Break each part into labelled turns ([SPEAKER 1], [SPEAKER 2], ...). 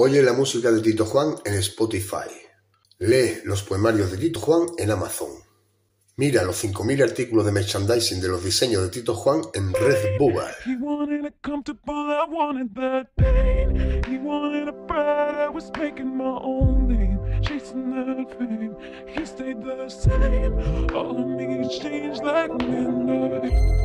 [SPEAKER 1] Oye la música de Tito Juan en Spotify. Lee los poemarios de Tito Juan en Amazon. Mira los 5.000 artículos de merchandising de los diseños de Tito Juan en Redbubble.
[SPEAKER 2] He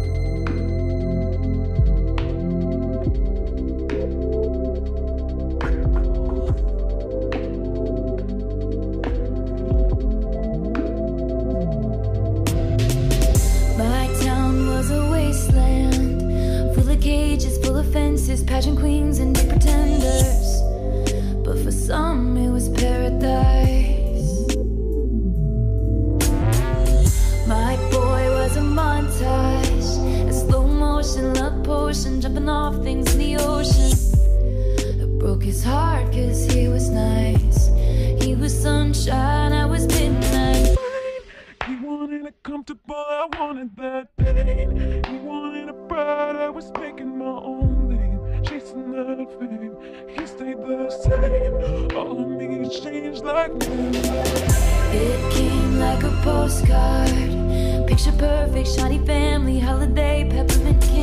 [SPEAKER 2] of
[SPEAKER 3] pageant queens and pretenders. But for some, it was paradise. My boy was a montage, a slow motion love potion, jumping off things in the ocean. It broke his heart cause he was nice. He was sunshine, I was midnight.
[SPEAKER 2] He wanted it comfortable, I wanted that pain. He wanted a bride, I was chasing fame. He stayed the same, all of me changed like midnight.
[SPEAKER 3] It came like a postcard. Picture perfect, shiny family, holiday, peppermint candy.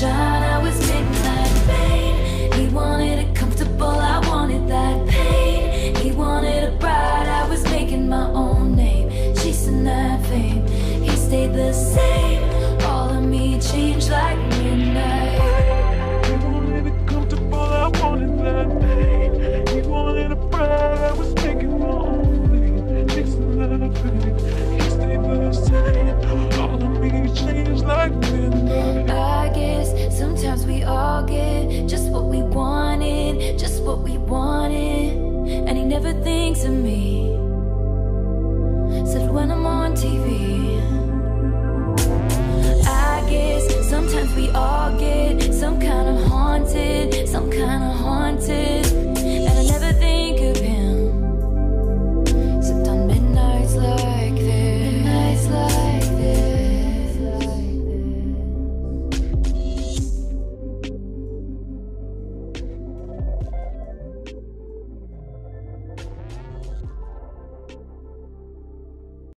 [SPEAKER 3] Sunshine, I was midnight rain. He wanted it comfortable, I wanted that pain. He wanted a bride, I was making my own name, chasing that fame. He stayed the same, all of me changed like midnight. Thinks of me. Said when I'm on TV. I guess sometimes we all get some kind of haunted, some kind of